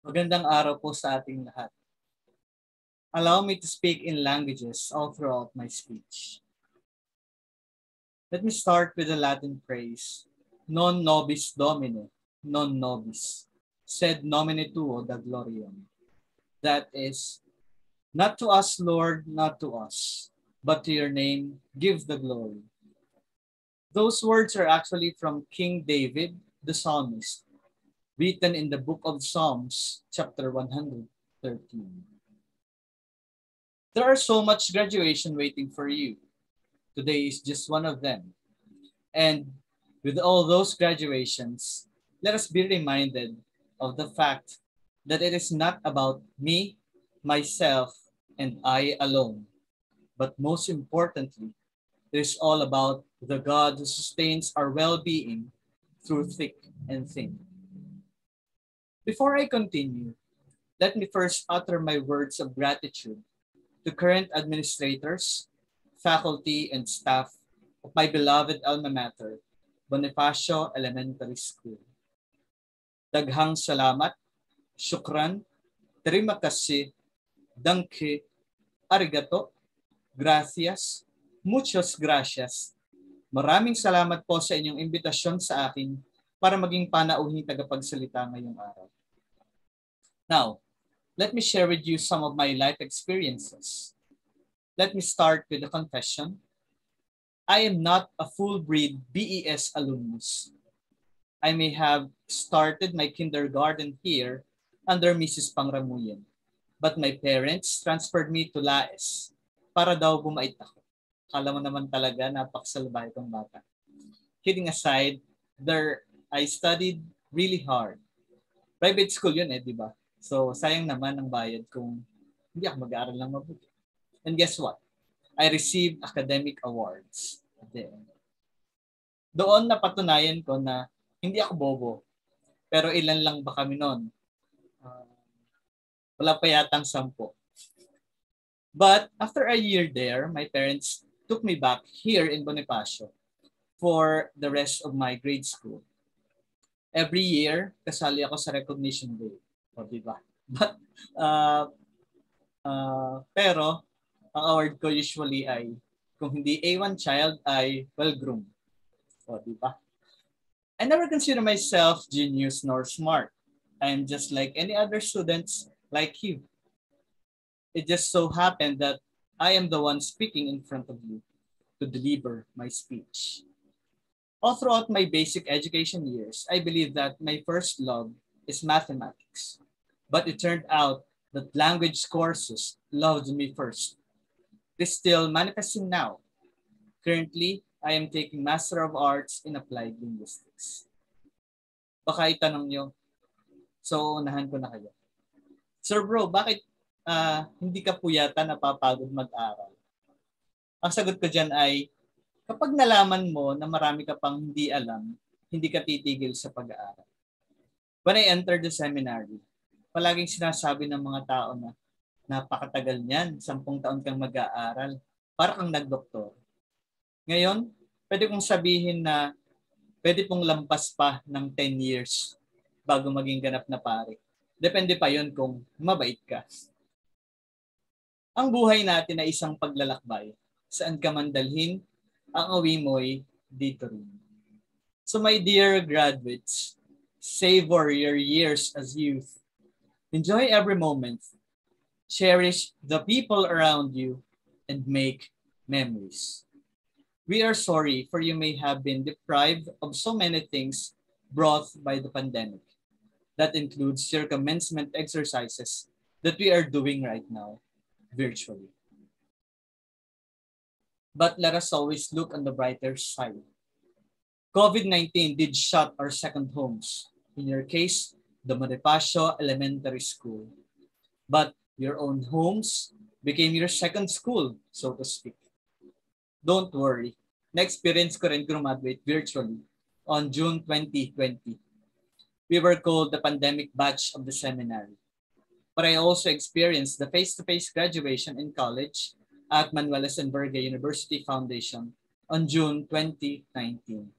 Magandang araw po sa ating lahat. Allow me to speak in languages all throughout my speech. Let me start with the Latin phrase, non nobis domine, non nobis, sed nomine tuo da gloriam. That is, not to us, Lord, not to us, but to your name give the glory. Those words are actually from King David, the psalmist, written in the book of Psalms, chapter 113. There are so much graduation waiting for you. Today is just one of them. And with all those graduations, let us be reminded of the fact that it is not about me, myself, and I alone, but most importantly, it is all about the God who sustains our well-being through thick and thin. Before I continue, let me first utter my words of gratitude to current administrators, faculty, and staff of my beloved alma mater, Bonifacio Elementary School. Daghang salamat, shukran, terima kasih, danke, arigato, gracias, muchos gracias. Maraming salamat po sa inyong imbitasyon sa akin para maging panauhing tagapagsalita ngayong araw. Now, let me share with you some of my life experiences. Let me start with a confession. I am not a full-breed BES alumnus. I may have started my kindergarten here under Mrs. Pangramuyan, but my parents transferred me to LAES para daw bumait ako. Kala mo naman talaga napakasalbahe kong bata. Kidding aside, there I studied really hard. Private school yun eh, di ba? So, sayang naman ang bayad kung hindi ako mag-aaral lang mabuti. And guess what? I received academic awards at. Doon napatunayan ko na hindi ako bobo. Pero ilan lang ba kami noon? Uh, wala pa yatang sampo. But after a year there, my parents took me back here in Bonifacio for the rest of my grade school. Every year, kasali ako sa recognition day. But, uh, uh, pero, ang award ko usually ay, kung hindi A1 child, ay well-groomed. O? I never consider myself genius nor smart. I am just like any other students like you. It just so happened that I am the one speaking in front of you to deliver my speech. All throughout my basic education years, I believe that my first love is mathematics. But it turned out that language courses loved me first. This still manifesting now. Currently, I am taking Master of Arts in Applied Linguistics. Baka itanong nyo, so unahan ko na kayo. Sir bro, bakit uh, hindi ka po yata napapagod mag-aral? Ang sagot ko dyan ay, kapag nalaman mo na marami ka pang hindi alam, hindi ka titigil sa pag-aaral. When I entered the seminary, palaging sinasabi ng mga tao na napakatagal niyan, sampung taon kang mag-aaral, para kang nagdoktor. Ngayon, pwede kong sabihin na pwede pong lampas pa ng 10 years bago maging ganap na pare. Depende pa yon kung mabait ka. Ang buhay natin ay isang paglalakbay. Saan ka man dalhin, ang awi mo'y dito rin. So my dear graduates, savor your years as youth Enjoy every moment. Cherish the people around you and make memories. We are sorry for you may have been deprived of so many things brought by the pandemic. That includes your commencement exercises that we are doing right now virtually. But let us always look on the brighter side. COVID-19 did shut our second homes. In your case, the Bonifacio Elementary School. But your own homes became your second school, so to speak. Don't worry. Na-experience ko rin graduate virtually on June 2020. We were called the pandemic batch of the seminary. But I also experienced the face-to-face graduation in college at Manuel Esenberga University Foundation on June 2019.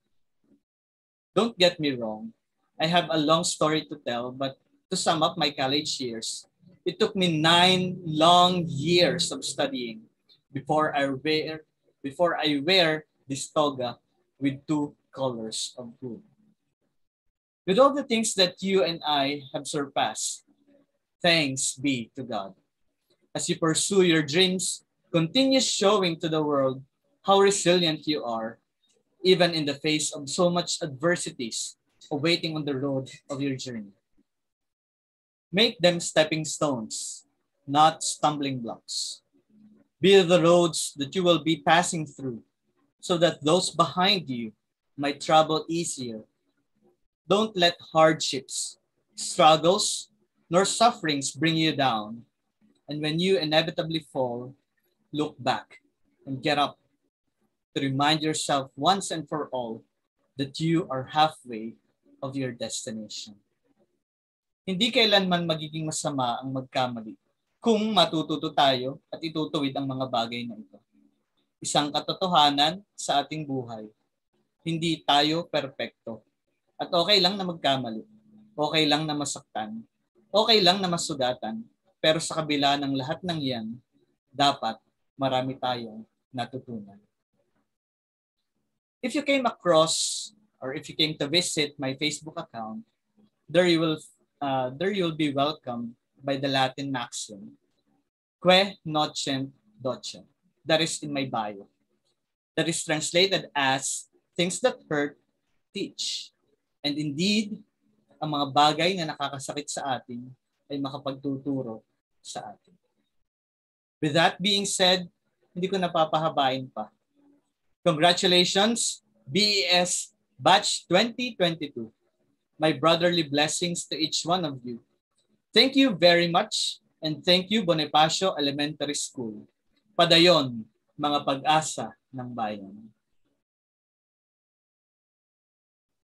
Don't get me wrong, I have a long story to tell, but to sum up my college years, it took me nine long years of studying before I wear before I wear this toga with two colors of blue. With all the things that you and I have surpassed, thanks be to God. As you pursue your dreams, continue showing to the world how resilient you are, even in the face of so much adversities awaiting on the road of your journey. Make them stepping stones, not stumbling blocks. Build the roads that you will be passing through, so that those behind you might travel easier. Don't let hardships, struggles, nor sufferings bring you down. And when you inevitably fall, look back and get up to remind yourself once and for all that you are halfway of your destination. Hindi kailanman magiging masama ang magkamali kung matututo tayo at itutuwid ang mga bagay na ito. Isang katotohanan sa ating buhay. Hindi tayo perpekto. At okay lang na magkamali. Okay lang na masaktan. Okay lang na masugatan. Pero sa kabila ng lahat ng yan, dapat marami tayong natutunan. If you came across or if you came to visit my Facebook account, there you will uh, there you will be welcomed by the Latin maxim, que nocem docem. That is in my bio. That is translated as things that hurt, teach. And indeed, ang mga bagay na nakakasakit sa atin ay makapagtuturo sa atin. With that being said, hindi ko napapahabain pa. Congratulations, BES Batch 2022. My brotherly blessings to each one of you. Thank you very much and thank you Bonifacio Elementary School. Padayon, mga pag-asa ng bayan.